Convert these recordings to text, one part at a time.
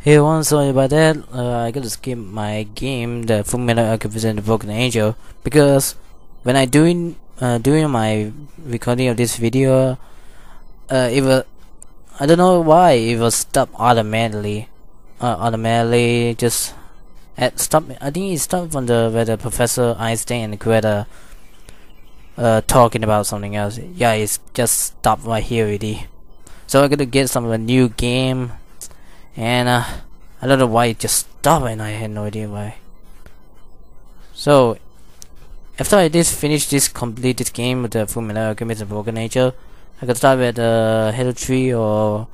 Hey everyone, sorry about that. Uh, I gotta skip my game, the Full Metal Alchemist and the Broken Angel, because when I doing uh, doing my recording of this video, uh, it will I don't know why it will stop automatically, uh, automatically just at stop. I think it stopped from the where the Professor Einstein and Greta uh talking about something else. Yeah, it's just stopped right here already. So I gotta get some of a new game and uh, I don't know why it just stopped and I had no idea why. So after I did finish this complete this game with the Full Metal Alchemist and Broken Angel, I could start with uh, Halo 3 or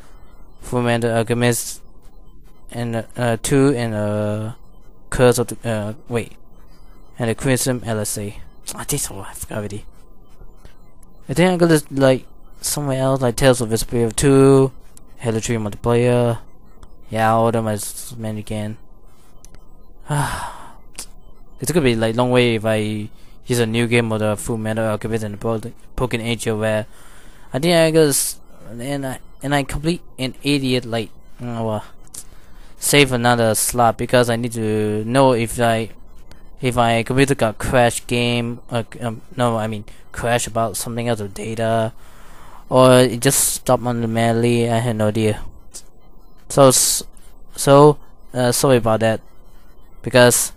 Full Metal Alchemist and uh, 2 and uh, Curse of the, uh, wait and the Crimson LSA. I think so, I forgot already. I think I'm gonna like somewhere else like Tales of Vesperia 2, Halo 3 multiplayer, yeah, I'll order my man again. it's gonna be like long way if I use a new game or the Full Metal Alchemist and Broken Angel where I think I just and I and I complete an idiot like oh, save another slot because I need to know if I if my computer got crash game uh, um, no I mean crash about something else of data or it just stopped automatically I had no idea so so uh, sorry about that because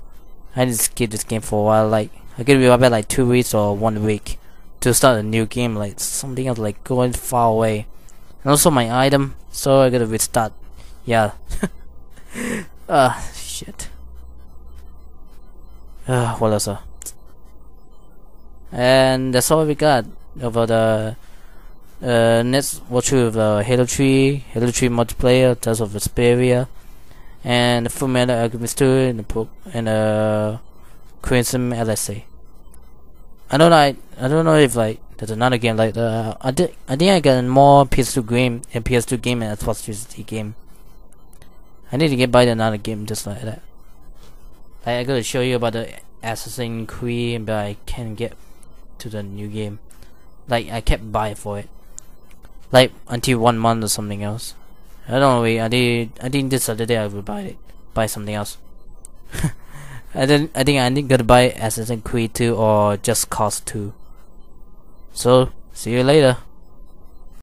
I need to skip this game for a while. Like I could be about like two weeks or one week to start a new game, like something else, like going far away. And also my item, so I gotta restart. Yeah. Ah, uh, shit. Uh, what else? Uh? And that's all we got over the uh, next watch of uh, Halo 3, Halo 3 multiplayer, Tales of Vesperia, and Full Metal Alchemist 2 and the and uh, Crimson LSA. I don't know. I, don't know if like there's another game like uh, I did. I think I got more PS2 game and PS2 game and Xbox 360 game. I need to get by another game just like that. Like I gotta show you about the Assassin's Creed, but I can't get to the new game. Like I kept buying for it like until one month or something else. I don't know. Wait, I did. I think this other day I will buy it. Buy something else. I then I think I need to buy Assassin's Creed 2 or Just Cause 2. So see you later.